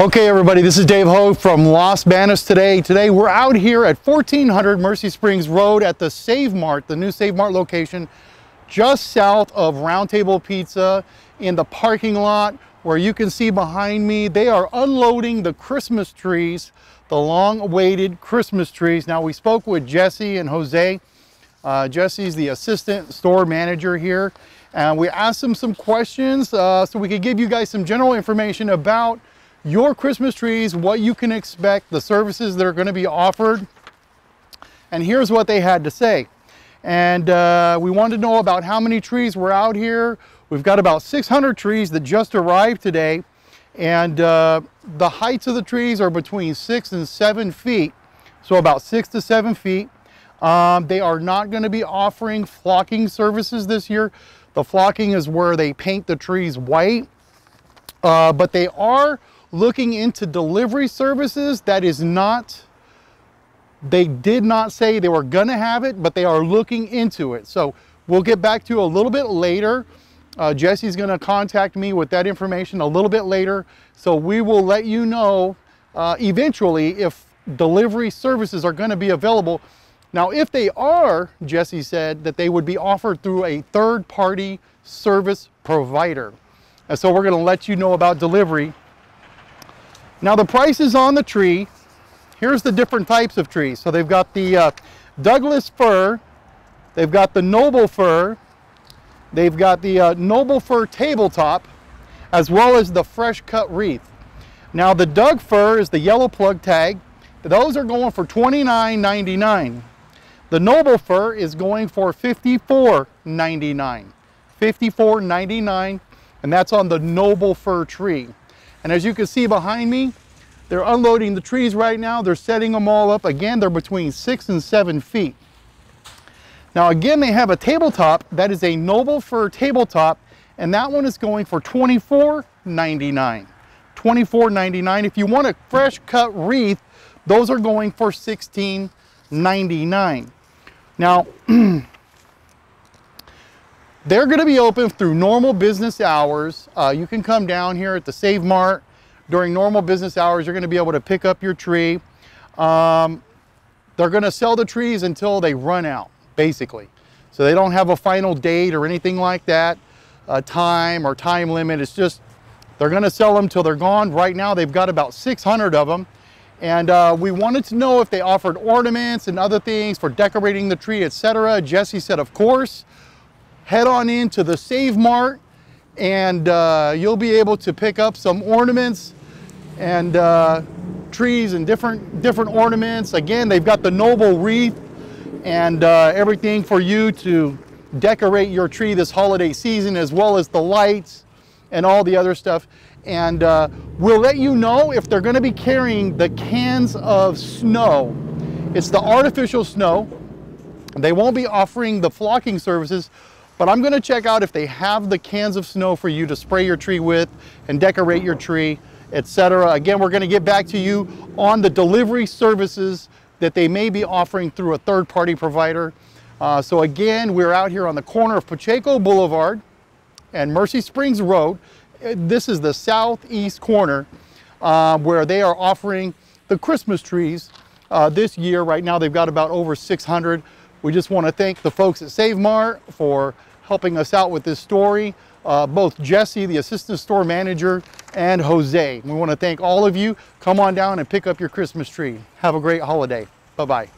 Okay everybody, this is Dave Hogue from Los Banos today. Today we're out here at 1400 Mercey Springs Road at the Save Mart, the new Save Mart location, just south of Roundtable Pizza in the parking lot where you can see behind me, they are unloading the Christmas trees, the long awaited Christmas trees. Now we spoke with Jesse and Jose. Uh, Jesse's the assistant store manager here and we asked him some questions uh, so we could give you guys some general information about your Christmas trees, what you can expect, the services that are going to be offered. And here's what they had to say. And uh, we wanted to know about how many trees were out here. We've got about 600 trees that just arrived today. And uh, the heights of the trees are between six and seven feet. So about six to seven feet. Um, they are not going to be offering flocking services this year. The flocking is where they paint the trees white. Uh, but they are looking into delivery services. That is not, they did not say they were gonna have it, but they are looking into it. So we'll get back to you a little bit later. Uh, Jesse's gonna contact me with that information a little bit later. So we will let you know uh, eventually if delivery services are gonna be available. Now, if they are, Jesse said that they would be offered through a third party service provider. And so we're gonna let you know about delivery now the prices on the tree, here's the different types of trees. So they've got the uh, Douglas fir, they've got the noble fir, they've got the uh, noble fir tabletop, as well as the fresh cut wreath. Now the Doug fir is the yellow plug tag. Those are going for $29.99. The noble fir is going for $54.99. $54.99 and that's on the noble fir tree. And as you can see behind me, they're unloading the trees right now. They're setting them all up. Again, they're between six and seven feet. Now again, they have a tabletop. That is a Noble Fir tabletop. And that one is going for $24.99. $24.99. If you want a fresh cut wreath, those are going for $16.99. Now, They're going to be open through normal business hours. Uh, you can come down here at the Save Mart during normal business hours. You're going to be able to pick up your tree. Um, they're going to sell the trees until they run out, basically. So they don't have a final date or anything like that, time or time limit. It's just they're going to sell them till they're gone. Right now, they've got about 600 of them. And uh, we wanted to know if they offered ornaments and other things for decorating the tree, etc. Jesse said, of course head on into the Save Mart and uh, you'll be able to pick up some ornaments and uh, trees and different different ornaments. Again, they've got the noble wreath and uh, everything for you to decorate your tree this holiday season as well as the lights and all the other stuff. And uh, we'll let you know if they're gonna be carrying the cans of snow. It's the artificial snow. They won't be offering the flocking services, but I'm gonna check out if they have the cans of snow for you to spray your tree with and decorate your tree, etc. Again, we're gonna get back to you on the delivery services that they may be offering through a third-party provider. Uh, so again, we're out here on the corner of Pacheco Boulevard and Mercey Springs Road. Uh, this is the southeast corner uh, where they are offering the Christmas trees uh, this year. Right now, they've got about over 600. We just want to thank the folks at Save Mart for helping us out with this story. Uh, both Jesse, the assistant store manager, and Jose. We want to thank all of you. Come on down and pick up your Christmas tree. Have a great holiday. Bye-bye.